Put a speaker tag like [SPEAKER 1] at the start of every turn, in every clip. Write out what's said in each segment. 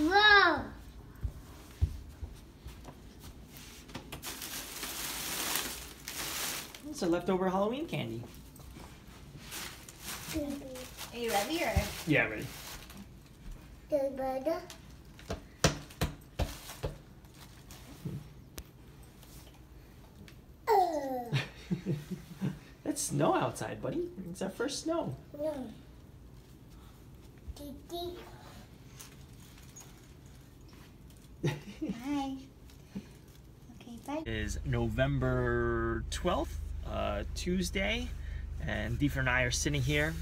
[SPEAKER 1] Whoa.
[SPEAKER 2] It's a leftover Halloween candy.
[SPEAKER 3] Are you ready or?
[SPEAKER 2] Yeah, ready. The burger. Oh. That's snow outside, buddy. It's our first snow.
[SPEAKER 1] No.
[SPEAKER 3] Bye. Okay, bye.
[SPEAKER 2] is November 12th, uh, Tuesday, and Deefer and I are sitting here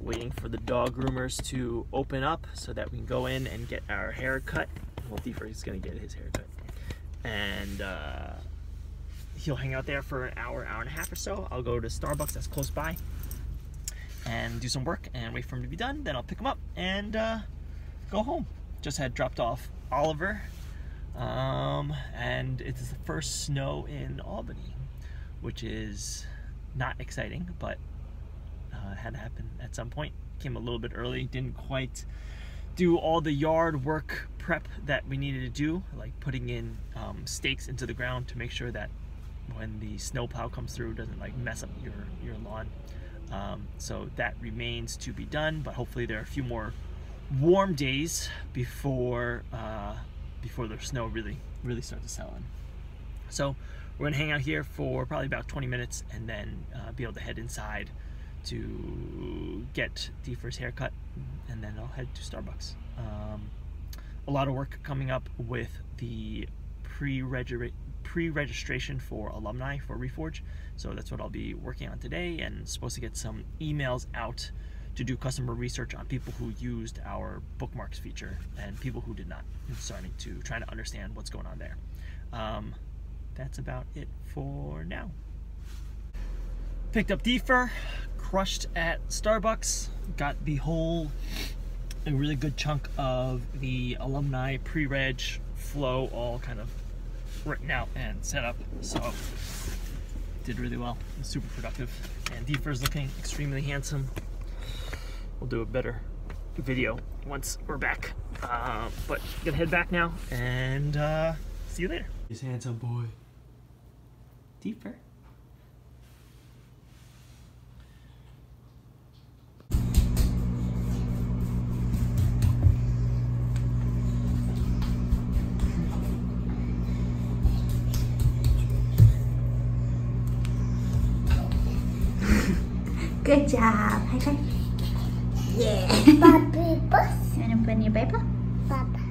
[SPEAKER 2] waiting for the dog groomers to open up so that we can go in and get our hair cut. Well, Deefer is going to get his hair cut. And uh, he'll hang out there for an hour, hour and a half or so. I'll go to Starbucks that's close by and do some work and wait for him to be done. Then I'll pick him up and uh, go home. Just had dropped off Oliver um, and it is the first snow in Albany, which is not exciting, but uh, had to happen at some point. Came a little bit early, didn't quite do all the yard work prep that we needed to do, like putting in um, stakes into the ground to make sure that when the snowplow comes through, doesn't like mess up your your lawn. Um, so that remains to be done, but hopefully there are a few more warm days before uh, before the snow really really starts to settle in. So we're gonna hang out here for probably about 20 minutes and then uh, be able to head inside to get the first haircut and then I'll head to Starbucks. Um, a lot of work coming up with the pre-registration for alumni for Reforge. So that's what I'll be working on today and supposed to get some emails out to do customer research on people who used our bookmarks feature and people who did not. I'm starting to try to understand what's going on there. Um, that's about it for now. Picked up Deefer, crushed at Starbucks, got the whole, a really good chunk of the alumni pre-reg flow all kind of written out and set up. So did really well, super productive. And Deefer's looking extremely handsome. We'll do a better video once we're back. Uh, but gonna head back now and uh, see you later. This handsome boy. Deeper.
[SPEAKER 3] Good job. High five. Yeah.
[SPEAKER 1] Paper.
[SPEAKER 3] You want to put in your paper? Papa.